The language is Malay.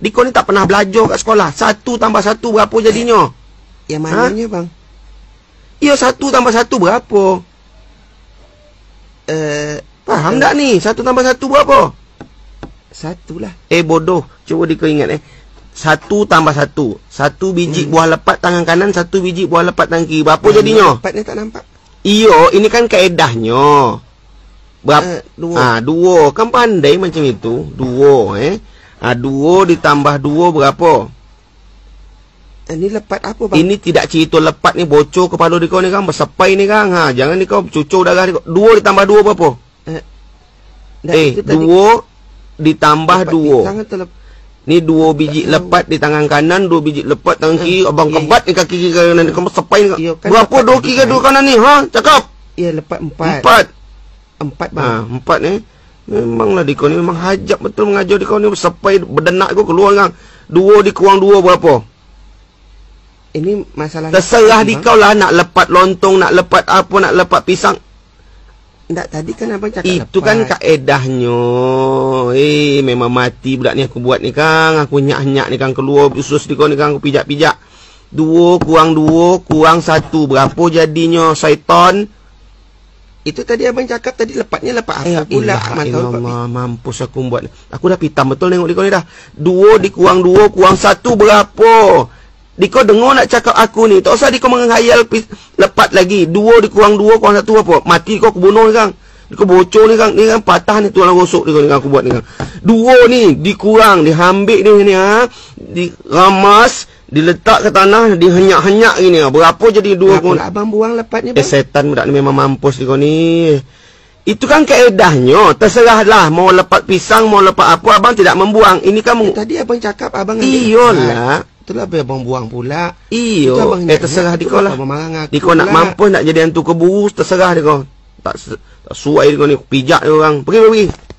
Diko ni tak pernah belajar kat sekolah. Satu tambah satu berapa jadinya? Yang mananya bang? Ya, satu tambah satu berapa? Eh, Faham eh, tak ni? Satu tambah satu berapa? Satu lah. Eh, bodoh. Cuba Diko ingat eh. Satu tambah satu. Satu biji Hmm. buah lepat tangan kanan, satu biji buah lepat tangan kiri. Berapa Mana jadinya? Empat ni tak nampak. Iyo, ini kan kaedahnya. Berapa? Eh, dua. Ah, dua. Kan pandai macam itu. Dua, eh. Ah, dua ditambah dua berapa? Eh, ni lepat apa bang? Ini tidak cerita lepat ni bocor kepala di kau ni kan. Bersepai ni kan. Ha, jangan ni kau cucur darah di kau. Dua ditambah dua berapa? Eh, tadi dua ditambah lepat dua. Ni dua biji tahu. lepat di tangan kanan, dua biji lepat tangan kiri. Abang eh. kebat ni kaki kiri kanan ni. Kau sepai ni. Iyo, kan Berapa lepat dua kiri kan. dua kanan ni? Ha? Cakap. Ya lepat empat. Empat. Empat bang. Ha, empat ni. Memanglah di kau ni memang hajab betul mengajar di kau ni sepai berdenak kau keluar kan. Dua dikurang dua berapa? Ini masalah Terserah di kau lah nak lepat lontong, nak lepat apa, nak lepat pisang. Tak tadi kan abang cakap Itu lepat. kan kaedahnya. Eh, memang mati budak ni aku buat ni kang. Aku nyak-nyak ni kang keluar usus di kau ni kang aku pijak-pijak. Dua kurang dua kurang satu. Berapa jadinya syaitan? Itu tadi abang cakap tadi lepatnya lepat Eh, apa pula? Abang tahu lepat ilah, mampus aku buat. Aku dah pitam betul tengok di kau ni dah. Dua dikurang dua kurang satu berapa? Diko dengar nak cakap aku ni. Tak usah diko menghayal lepat lagi. Dua dikurang dua kurang satu apa? Mati kau aku bunuh Diko bocor ni kang. Ni kan patah ni tulang rosok ni kau kang aku buat ni kang. Dua ni dikurang, diambil ni ni ha. Diramas, diletak ke tanah, dihenyak-henyak gini ha. Berapa jadi dua pula abang buang lepatnya Eh bang? setan budak ni memang mampus ni kau ni. Itu kan kaedahnya. Terserahlah. Mau lepat pisang, mau lepat apa. Abang tidak membuang. Ini kan... Eh, tadi abang cakap abang Iyalah. Itulah abang abang buang pula. Iyo. Eh terserah tu di kau lah. abang marah dengan aku Di kau nak mampus nak jadi hantu keburu. Terserah di kau. Tak, tak suai kau ni. Pijak dia orang. Pergi. pergi.